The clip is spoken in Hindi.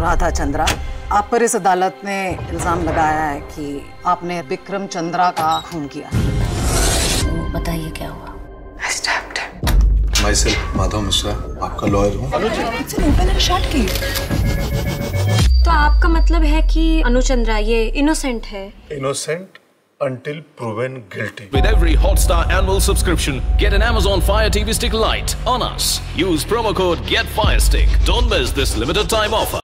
अनुराधा चंद्रा आप पर इस अदालत ने इल्ज़ाम लगाया है कि आपने विक्रम चंद्रा का खून किया बताइए क्या हुआ मैं सेल्फ माधव मिश्रा आपका लॉयर हूँ तो आपका मतलब है कि अनुचंद्रा ये इनोसेंट है innocent until proven guilty. With every Hotstar annual subscription, get an Amazon Fire TV Stick Lite on us. Use promo code GetFireStick. Don't miss this limited time offer.